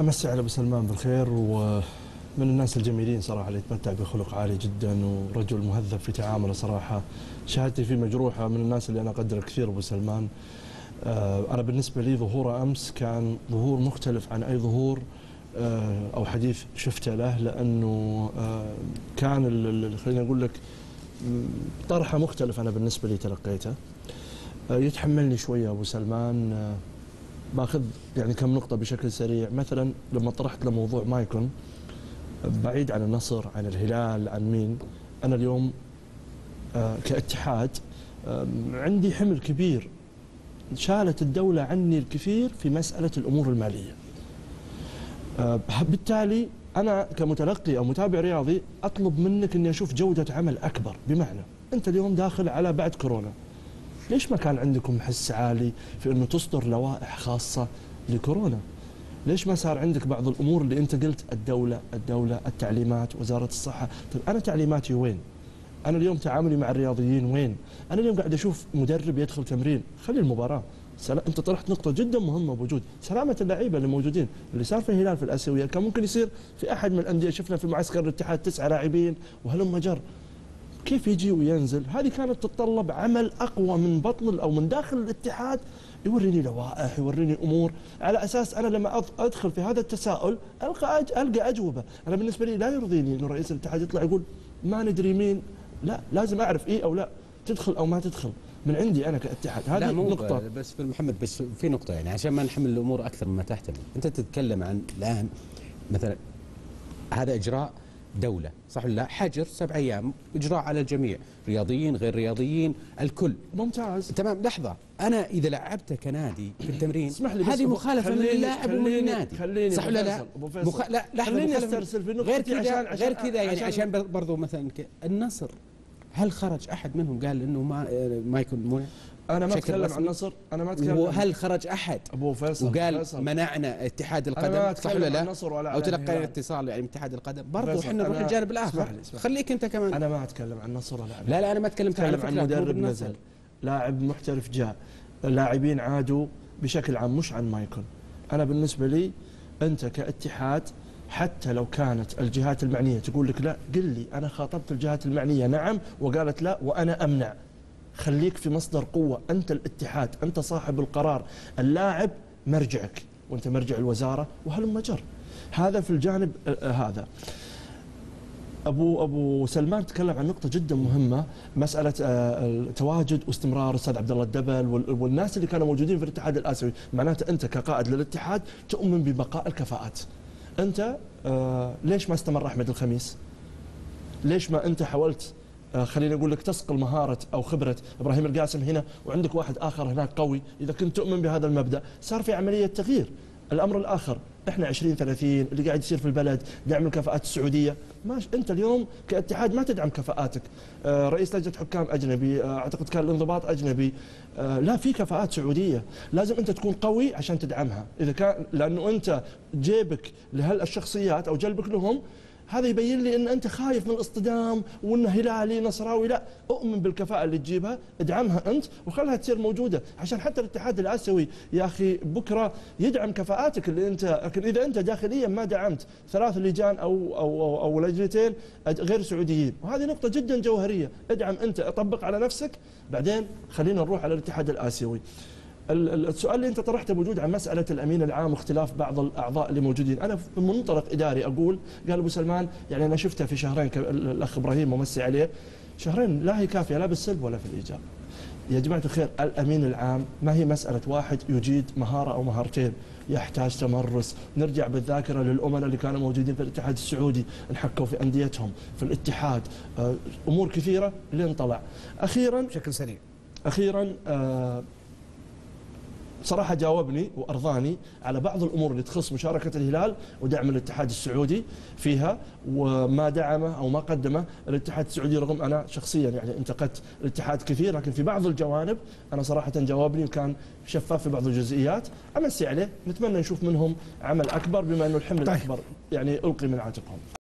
امسي على أبو سلمان بالخير ومن الناس الجميلين صراحة اللي يتمتع بخلق عالي جدا ورجل مهذب في تعامله صراحة. شهادتي فيه مجروحة من الناس اللي أنا أقدر كثير أبو سلمان. آه، أنا بالنسبة لي ظهوره أمس كان ظهور مختلف عن أي ظهور آه، أو حديث شفته له لأنه آه، كان خليني أقول لك طرحه مختلف أنا بالنسبة لي تلقيته. يتحملني شوية أبو سلمان. باخذ يعني كم نقطة بشكل سريع. مثلا لما طرحت له موضوع مايكون بعيد عن النصر عن الهلال عن مين أنا اليوم آه، كاتحاد عندي حمل كبير شالت الدولة عني الكثير في مسألة الأمور المالية. آه، بالتالي أنا كمتلقي أو متابع رياضي أطلب منك أني أشوف جودة عمل أكبر. بمعنى أنت اليوم داخل على بعد كورونا. ليش ما كان عندكم حس عالي في أنه تصدر لوائح خاصة لكورونا؟ ليش ما صار عندك بعض الأمور اللي أنت قلت الدولة الدولة التعليمات وزارة الصحة؟ طيب أنا تعليماتي وين؟ أنا اليوم تعاملي مع الرياضيين وين؟ أنا اليوم قاعد أشوف مدرب يدخل تمرين، خلي المباراة. سلا... أنت طرحت نقطة جدا مهمة بوجود. سلامة اللعيبة اللي موجودين، اللي صار في الهلال في الأسيوية كان ممكن يصير في أحد من الأندية. شفنا في معسكر الاتحاد تسعة لاعبين وهلم جر. كيف يجي وينزل؟ هذه كانت تتطلب عمل أقوى من بطن أو من داخل الاتحاد. يوريني لوائح، يوريني أمور. على أساس أنا لما أدخل في هذا التساؤل ألقى أج... ألقى أجوبة، أنا بالنسبة لي لا يرضيني إنه رئيس الاتحاد يطلع يقول ما ندري مين. لا لازم أعرف إيه أو لا تدخل أو ما تدخل. من عندي أنا كاتحاد. هذه ب- بس في محمد بس في نقطة يعني عشان ما نحمل الأمور أكثر مما تحتمل. أنت تتكلم عن الآن مثلا هذا إجراء دولة صح ولا لا؟ حجر سبع أيام إجراء على الجميع رياضيين غير رياضيين الكل. ممتاز. تمام لحظة. أنا إذا لعبت كنادي في التمرين اسمح لي هذه مخالفة من اللاعب ومن النادي. خليني صح ولا لا؟ مخ... لا لحظة خليني أسترسل في نقطتي غير كذا غير كذا يعني عشان- عشان برضو مثلا. النصر. هل خرج أحد منهم قال إنه ما ما يكون منع؟ أنا ما أتكلم عن. النصر أنا ما أتكلم عن وهل خرج أحد أبو فيصل وقال فيصل. منعنا اتحاد أنا ما القدم صح ولا عن لا؟ النصر ولا أو عن تلقينا. اتصال يعني من اتحاد القدم برضو إحنا نروح الجانب اسمح الآخر لي، اسمح لي. خليك أنت كمان أنا ما أتكلم عن النصر ولا عن لا لا أنا ما أتكلم عن فكرة مدرب نزل. لاعب محترف جاء لاعبين عادوا بشكل عام مش عن مايكون أنا بالنسبة لي أنت كاتحاد حتى لو كانت الجهات المعنية تقول لك لا قل لي أنا خاطبت الجهات المعنية نعم وقالت لا وأنا أمنع. خليك في مصدر قوة أنت الاتحاد أنت صاحب القرار. اللاعب مرجعك وأنت مرجع الوزارة وهلم جر هذا في الجانب آه، آه، هذا. أبو أبو سلمان تكلم عن نقطة جدا مهمة مسألة آه، التواجد واستمرار أستاذ عبد الله الدبل وال- والناس اللي كانوا موجودين في الاتحاد الآسيوي. معناته أنت كقائد للاتحاد تؤمن ببقاء الكفاءات. أنت آه، ليش ما استمر أحمد الخميس؟ ليش ما أنت حاولت آه، خليني أقول لك تسقل مهارة أو خبرة إبراهيم القاسم هنا وعندك واحد آخر هناك قوي إذا كنت تؤمن بهذا المبدأ. صار في عملية تغيير. الأمر الآخر إحنا 20 30 اللي قاعد يصير في البلد دعم الكفاءات السعودية. ماش أنت اليوم كاتحاد ما تدعم كفاءاتك. آه، رئيس لجنة حكام أجنبي آه، أعتقد كان الانضباط أجنبي. آه، لا في كفاءات سعودية. لازم أنت تكون قوي عشان تدعمها. إذا كان لأنه أنت جيبك لهالشخصيات أو جلبك لهم هذا يبين لي إن أنت خايف من الاصطدام وانه هلالي نصراوي لا أؤمن بالكفاءة اللي تجيبها ادعمها أنت وخلها تصير موجودة. عشان حتى الاتحاد الاسيوي يا أخي بكرة يدعم كفاءاتك اللي أنت لكن إذا أنت داخليا ما دعمت ثلاث لجان أو أو أو, أو لجنتين غير سعوديين. وهذه نقطة جدا جوهرية. ادعم أنت طبق على نفسك. بعدين خلينا نروح على الاتحاد الاسيوي ال- ال- السؤال اللي انت طرحته موجود عن مسألة الأمين العام واختلاف بعض الأعضاء اللي موجودين، أنا في منطلق إداري أقول قال أبو سلمان يعني أنا شفته في شهرين الأخ إبراهيم ممسي عليه شهرين لا هي كافية لا بالسلب ولا في الإيجاب. يا جماعة الخير الأمين العام ما هي مسألة واحد يجيد مهارة أو مهارتين يحتاج تمرس. نرجع بالذاكرة للامناء اللي كانوا موجودين في الاتحاد السعودي انحكوا في أنديتهم في الاتحاد. آه، أمور كثيرة لين طلع. أخيرا بشكل سريع. أخيرا آه، صراحة جاوبني وأرضاني على بعض الأمور اللي تخص مشاركة الهلال ودعم الاتحاد السعودي فيها وما دعمه أو ما قدمه الاتحاد السعودي رغم أنا شخصيا يعني انتقدت الاتحاد كثير لكن في بعض الجوانب أنا صراحة جاوبني وكان شفاف في بعض الجزئيات أمسي عليه نتمنى نشوف منهم عمل أكبر بما انه الحمل طيب. الأكبر يعني ألقي من عاتقهم